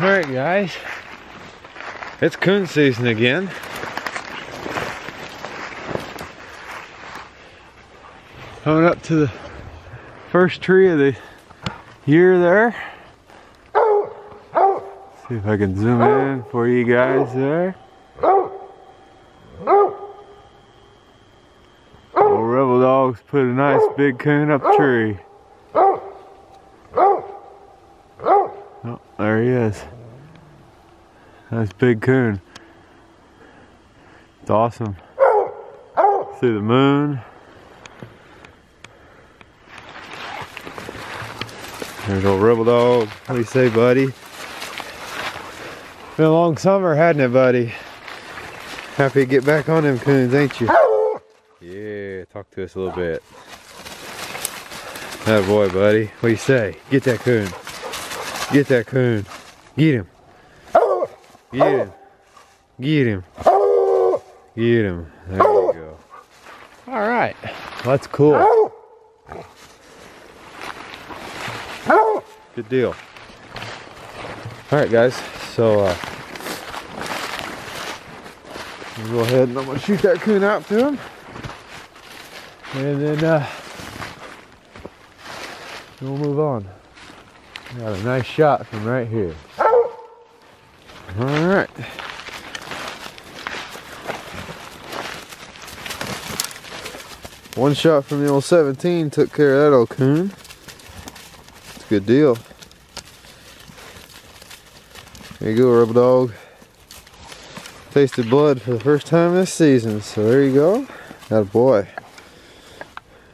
Alright guys, it's coon season again. Coming up to the first tree of the year there. See if I can zoom in for you guys there. Old rebel dogs put a nice big coon up tree. Oh, there he is. That's big coon. It's awesome. See the moon. There's old rebel dog. What do you say, buddy? Been a long summer, hadn't it, buddy? Happy to get back on them coons, ain't you? Yeah, talk to us a little bit. That boy, buddy. What do you say? Get that coon. Get that coon. Get him. Get him. Get him. Get him. There you go. All right. That's cool. Good deal. All right, guys. So, uh, we'll go ahead and I'm gonna shoot that coon out to him, and then uh, we'll move on. Got a nice shot from right here. All right. One shot from the old 17 took care of that old coon. It's a good deal. There you go, rebel dog. Tasted blood for the first time this season, so there you go. Had a boy.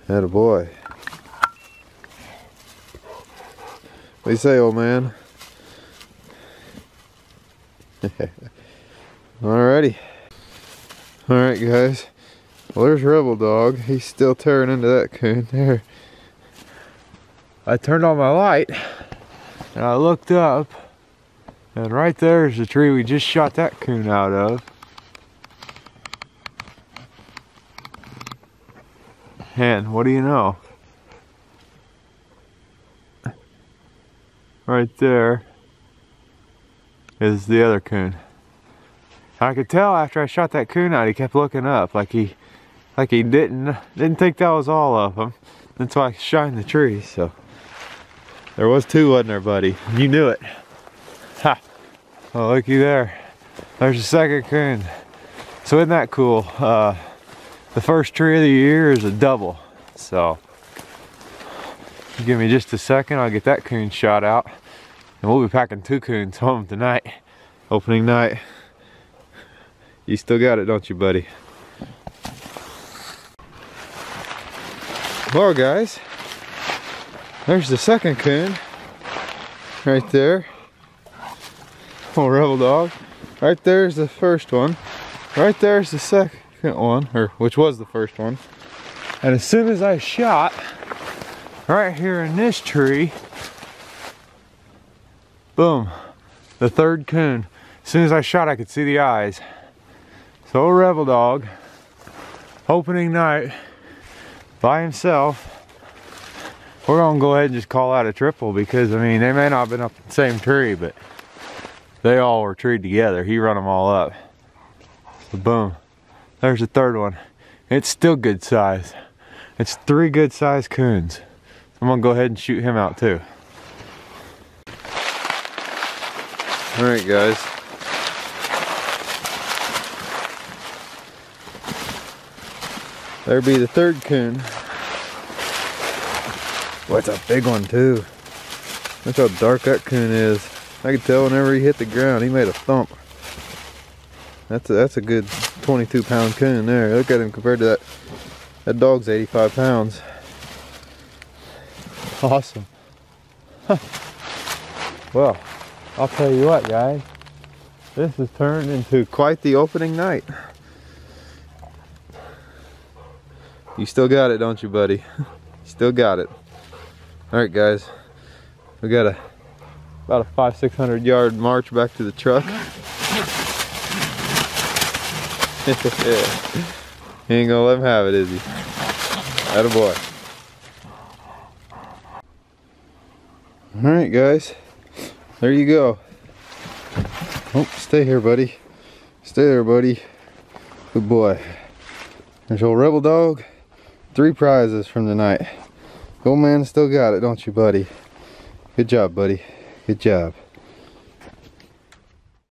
Had a boy. What do you say, old man? Alrighty. Alright, guys. Well, there's Rebel Dog. He's still tearing into that coon there. I turned on my light and I looked up and right there is the tree we just shot that coon out of. And what do you know? Right there is the other coon. I could tell after I shot that coon out, he kept looking up like he like he didn't didn't think that was all of them. That's why I shined the tree. So there was two, wasn't there, buddy? You knew it. Ha! Oh, looky there. There's the second coon. So isn't that cool? Uh, the first tree of the year is a double. So give me just a second, I'll get that coon shot out. And we'll be packing two coons home tonight. Opening night. You still got it, don't you, buddy? Well, guys, there's the second coon right there. Oh, rebel dog. Right there's the first one. Right there's the second one, or which was the first one. And as soon as I shot, right here in this tree, boom, the third coon. As soon as I shot, I could see the eyes. So rebel dog, opening night, by himself. We're gonna go ahead and just call out a triple because I mean they may not have been up the same tree, but they all were treed together. He run them all up. So boom, there's the third one. It's still good size. It's three good size coons. I'm gonna go ahead and shoot him out too. All right, guys. There'd be the third coon. Boy, it's a big one too. Look how dark that coon is. I could tell whenever he hit the ground, he made a thump. That's a, that's a good 22 pound coon there. Look at him compared to that. That dog's 85 pounds. Awesome. well, I'll tell you what, guys. This has turned into quite the opening night. You still got it, don't you, buddy? still got it. All right, guys. We got a about a five, six hundred yard march back to the truck. he ain't gonna let him have it, is he? That boy. All right, guys. There you go. Oh, stay here, buddy. Stay there, buddy. Good boy. There's your rebel dog. Three prizes from tonight. Old man still got it, don't you, buddy? Good job, buddy. Good job.